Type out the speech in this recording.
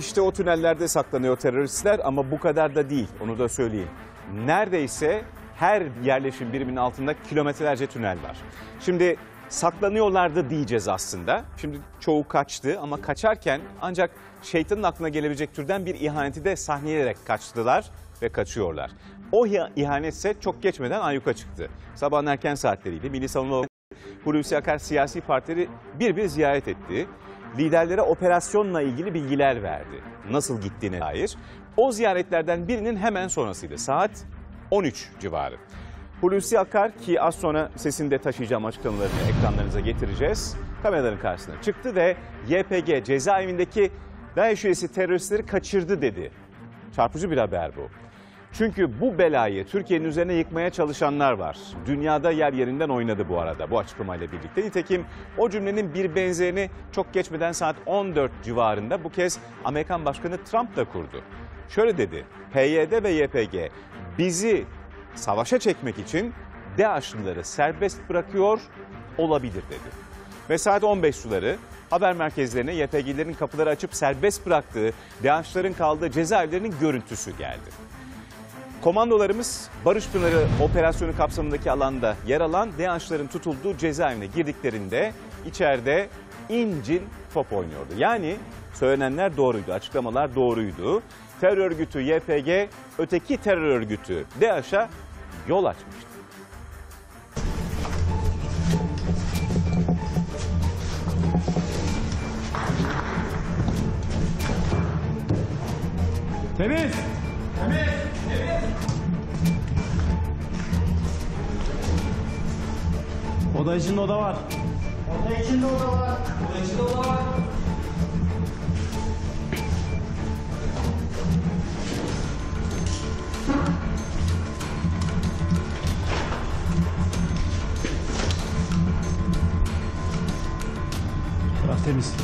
İşte o tünellerde saklanıyor teröristler ama bu kadar da değil onu da söyleyeyim. Neredeyse her yerleşim biriminin altında kilometrelerce tünel var. Şimdi saklanıyorlardı diyeceğiz aslında. Şimdi çoğu kaçtı ama kaçarken ancak şeytanın aklına gelebilecek türden bir ihaneti de sahneleyerek kaçtılar ve kaçıyorlar. O iha- ihanet ise çok geçmeden ayyuka çıktı. Sabahın erken saatleriydi. Milli Savunma Hulusi Akar siyasi partileri bir bir ziyaret etti. Liderlere operasyonla ilgili bilgiler verdi. Nasıl gittiğine dair. O ziyaretlerden birinin hemen sonrasıydı. Saat 13 civarı. Hulusi Akar ki az sonra sesini de taşıyacağım açıklamalarını ekranlarınıza getireceğiz. Kameraların karşısına çıktı ve YPG cezaevindeki DAEŞ üyesi teröristleri kaçırdı dedi. Çarpıcı bir haber bu. Çünkü bu belayı Türkiye'nin üzerine yıkmaya çalışanlar var. Dünyada yer yerinden oynadı bu arada bu açıklamayla birlikte. Nitekim o cümlenin bir benzerini çok geçmeden saat 14 civarında bu kez Amerikan Başkanı Trump da kurdu. Şöyle dedi, PYD ve YPG bizi savaşa çekmek için DAEŞ'lıları serbest bırakıyor olabilir dedi. Ve saat 15 suları haber merkezlerine YPG'lerin kapıları açıp serbest bıraktığı DAEŞ'ların kaldığı cezaevlerinin görüntüsü geldi. Komandolarımız Barış Pınarı operasyonu kapsamındaki alanda yer alan DAEŞ'ların tutulduğu cezaevine girdiklerinde içeride incin top oynuyordu. Yani söylenenler doğruydu, açıklamalar doğruydu. Terör örgütü YPG öteki terör örgütü DAEŞ'a yol açmıştı. Temiz. Oda içinde oda var. Oda içinde oda var. Oda içinde oda var. Taraf temiz.